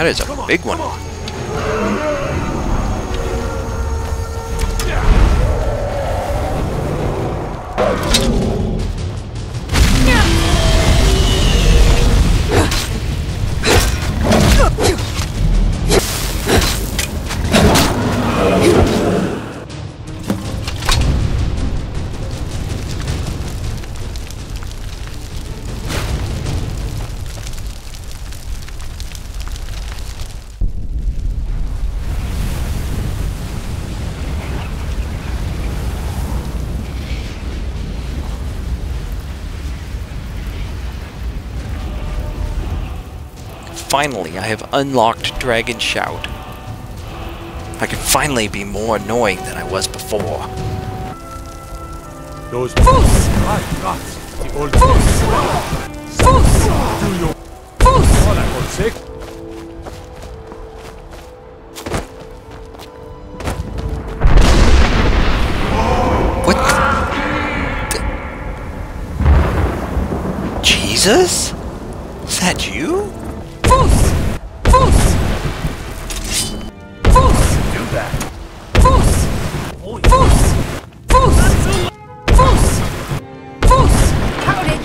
That is a big one. Finally, I have unlocked Dragon Shout. I can finally be more annoying than I was before. Those Fus! My God! The old Fus! Fus! Do you Fus! For that one's sake. What the? Jesus? Is that you?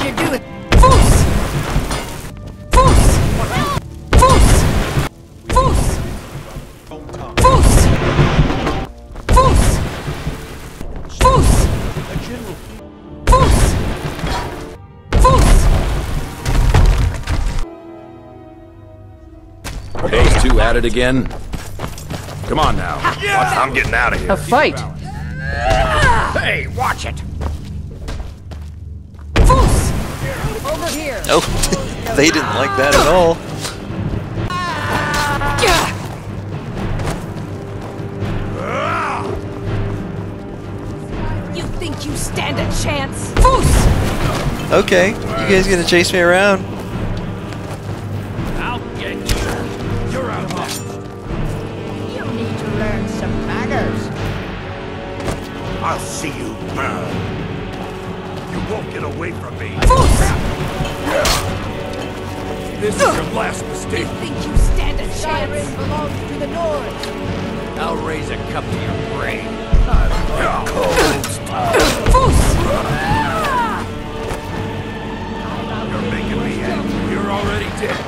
How did you do it? Fus! Fus! Fus! Fus! Fus! Fus! Fus! Fus! Fus! Those two at it again? Come on now. I'm getting out of here. A fight. Hey, watch it! Oh, they didn't like that at all. You think you stand a chance? Fus! Okay, you guys gonna chase me around? I'll get you. You're out of You need to learn some manners. I'll see you burn. You won't get away from me. Fus! This is your last You mistake. think you stand a Siren chance? belongs to the Nords. I'll raise a cup to your brain. Fus! You're making me angry. You're already dead.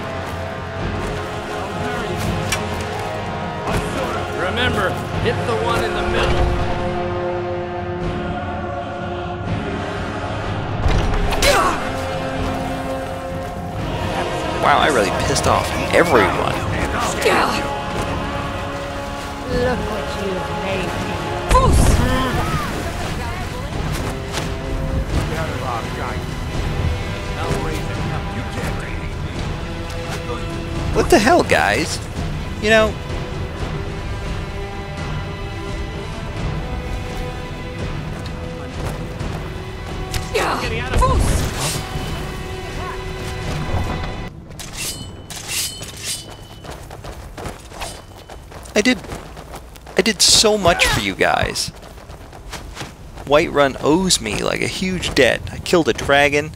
Remember, hit the one in the middle. Wow, I really pissed off everyone. Look what you've made me. Fus! I'll raise a cup. You defeat me. What the hell, guys? You know, I did I did so much for you guys. Whiterun owes me like a huge debt. I killed a dragon.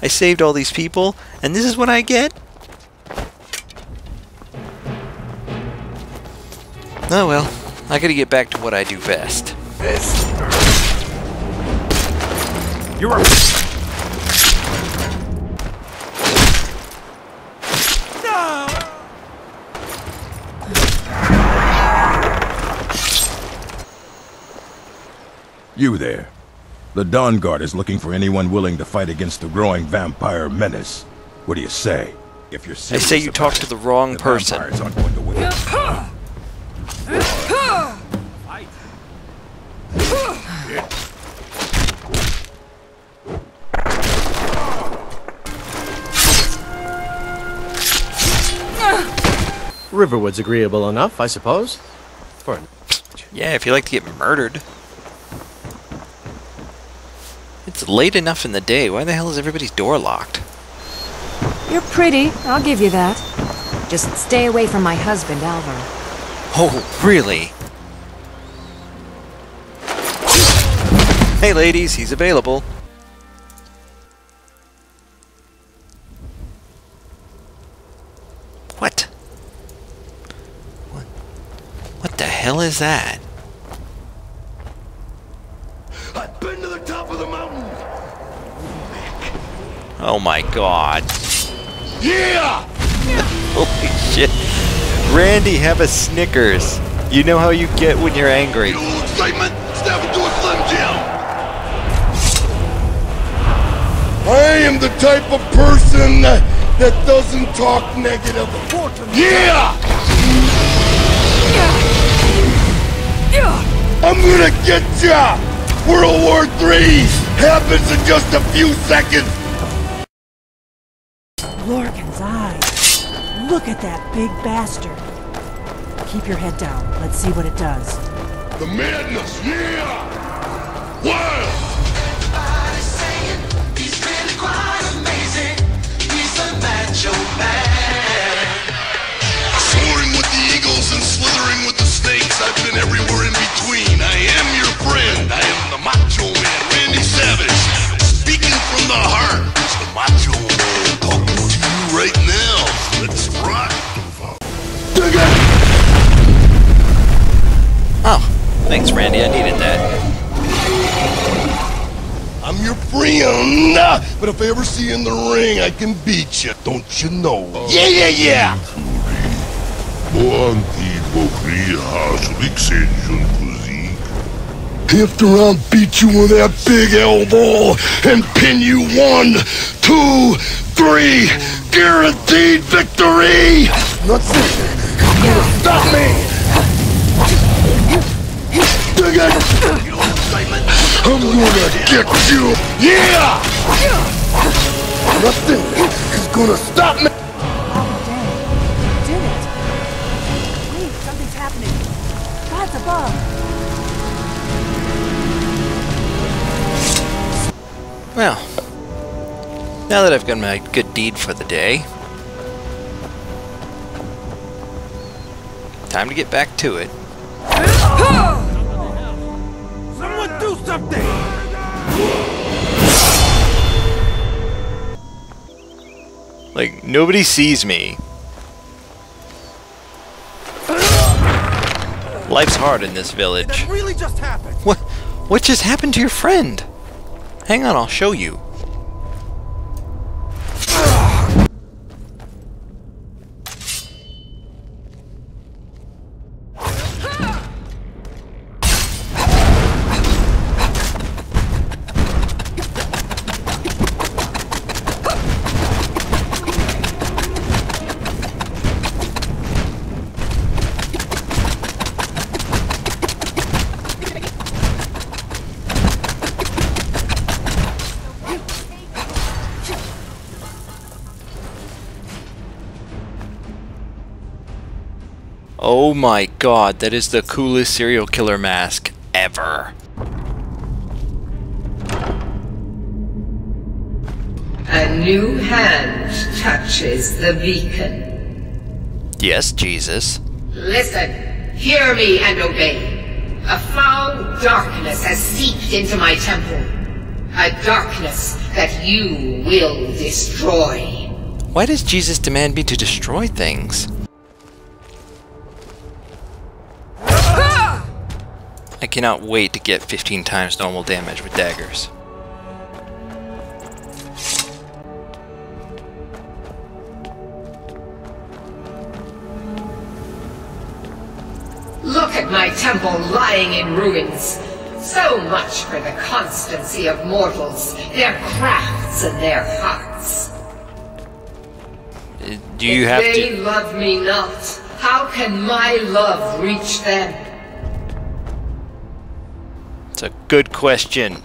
I saved all these people, and this is what I get? Oh well, I gotta get back to what I do best. You're a... You there. The Dawnguard is looking for anyone willing to fight against the growing vampire menace. What do you say? If you're I serious say you about talk to the wrong the person. vampires aren't going to win. Riverwood's agreeable enough, I suppose. For Yeah, if you like to get murdered. It's late enough in the day. Why the hell is everybody's door locked? You're pretty, I'll give you that. Just stay away from my husband, Alvor. Oh, really? Hey ladies, he's available. What? What? What the hell is that? Oh my god. Yeah! Holy shit. Randy, have a Snickers. You know how you get when you're angry. You excitement, snap into a Slim Jim. I am the type of person that, that doesn't talk negative. Yeah! I'm gonna get ya! World War III happens in just a few seconds. Lorcan's eyes. Look at that big bastard. Keep your head down. Let's see what it does. The madness, yeah! Wild! Soaring with the eagles and slithering with the snakes, I've been everywhere thanks, Randy. I needed that. I'm your friend, but if I ever see you in the ring, I can beat you, don't you know? Yeah, yeah, yeah! After I beat you with that big elbow and pin you one, two, three, guaranteed victory! Nothing gonna stop me! Dig it! I'm gonna get you! Yeah! Nothing is gonna stop me! Did it? Wait, something's happening. God's above. Well, now that I've done my good deed for the day, time to get back to it. Do something! Like, nobody sees me. Life's hard in this village. Really just happened! What? What just happened to your friend? Hang on, I'll show you. Oh my god, that is the coolest serial killer mask ever. A new hand touches the beacon. Yes, Jesus. Listen, hear me and obey. A foul darkness has seeped into my temple. A darkness that you will destroy. Why does Jesus demand me to destroy things? I cannot wait to get 15 times normal damage with daggers. Look at my temple lying in ruins. So much for the constancy of mortals, their crafts and their hearts. Uh, Do you if have they to... love me not, how can my love reach them? It's a good question,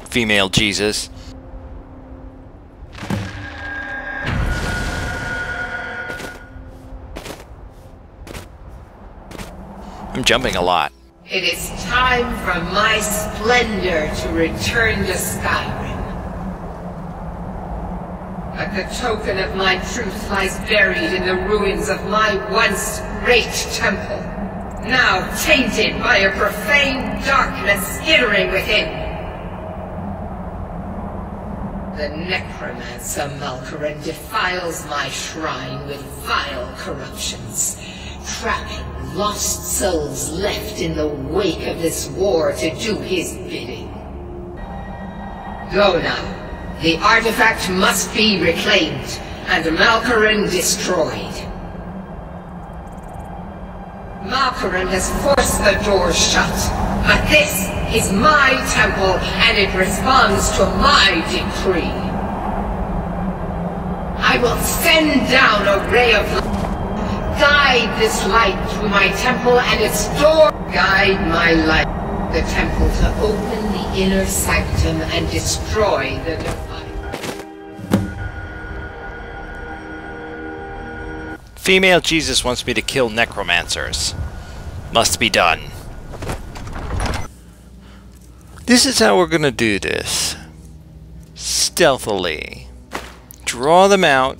female Jesus. I'm jumping a lot. It is time for my splendor to return to Skyrim. But the token of my truth lies buried in the ruins of my once great temple, now tainted by a profane darkness skittering within. The necromancer Malkoran defiles my shrine with vile corruptions, trapping lost souls left in the wake of this war to do his bidding. Go now. The artifact must be reclaimed and Malkoran destroyed. Malkoran has forced the door shut, but this is my temple and it responds to my decree. I will send down a ray of light. Guide this light through my temple and its door. Guide my light. The temple to open the inner sanctum and destroy the defiler. Female Jesus wants me to kill necromancers. Must be done. This is how we're gonna do this. Stealthily. Draw them out.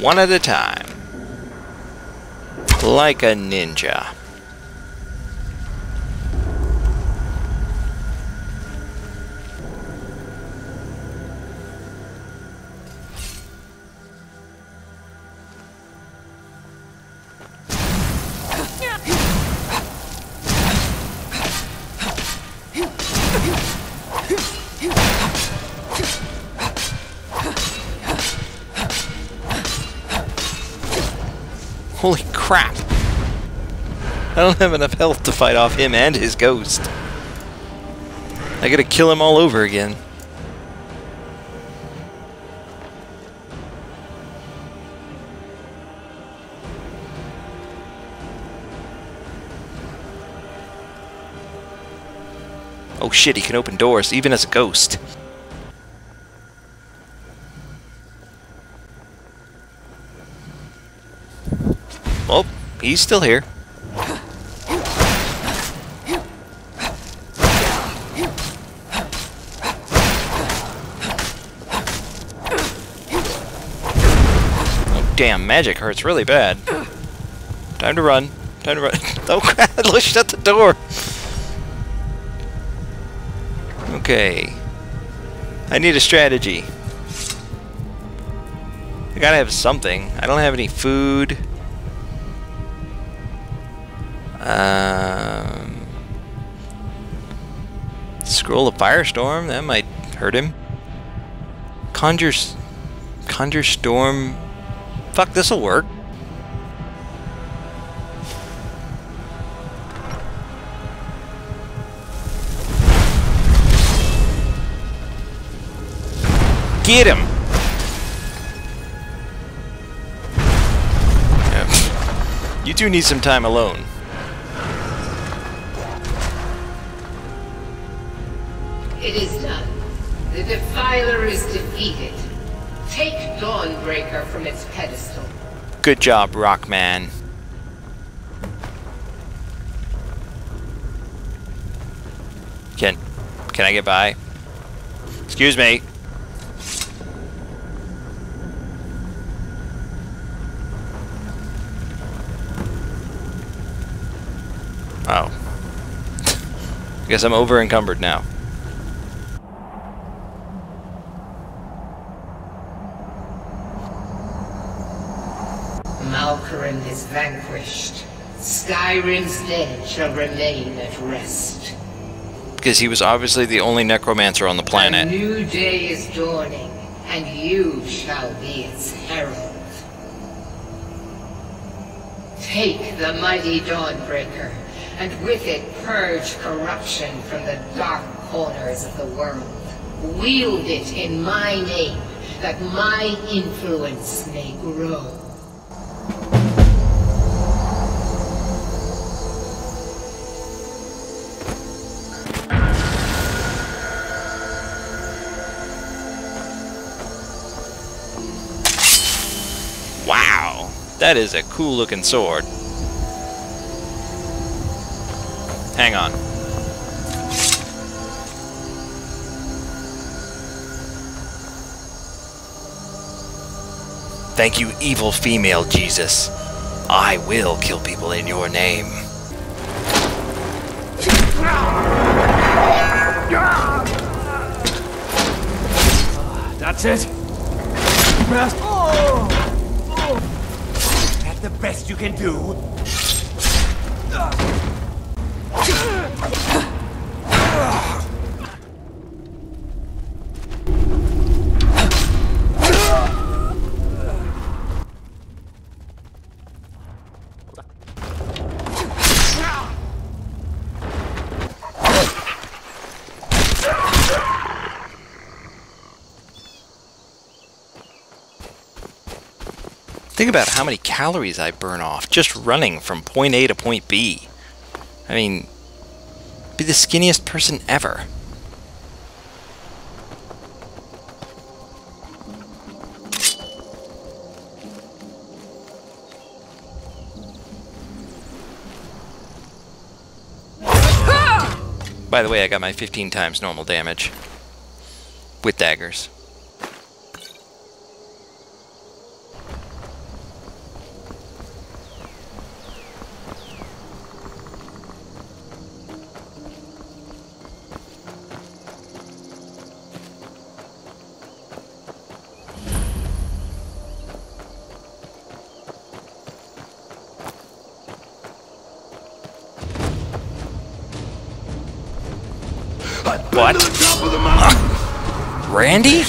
One at a time. Like a ninja. Holy crap! I don't have enough health to fight off him and his ghost. I gotta kill him all over again. Oh shit, he can open doors, even as a ghost. Well, he's still here. Oh, damn, magic hurts really bad. Time to run. Time to run. oh crap, let's shut the door. Okay. I need a strategy. I gotta have something. I don't have any food. Um, scroll of Firestorm, that might hurt him. Conjure, Conjure Storm. Fuck, this'll work. Get him! Yeah. You two need some time alone. It is done. The Defiler is defeated. Take Dawnbreaker from its pedestal. Good job, Rockman. Can can I get by? Excuse me. Oh. I guess I'm over encumbered now. Malkoran is vanquished. Skyrim's dead shall remain at rest. Because he was obviously the only necromancer on the planet. A new day is dawning, and you shall be its herald. Take the mighty Dawnbreaker, and with it purge corruption from the dark corners of the world. Wield it in my name, that my influence may grow. That is a cool looking sword. Hang on. Thank you, evil female Jesus. I will kill people in your name. That's it. Oh! The best you can do? Think about how many calories I burn off just running from point A to point B. I mean, be the skinniest person ever. By the way, I got my 15 times normal damage. With daggers. What? Randy?